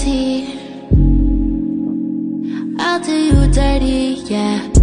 dirty I'll do you dirty, yeah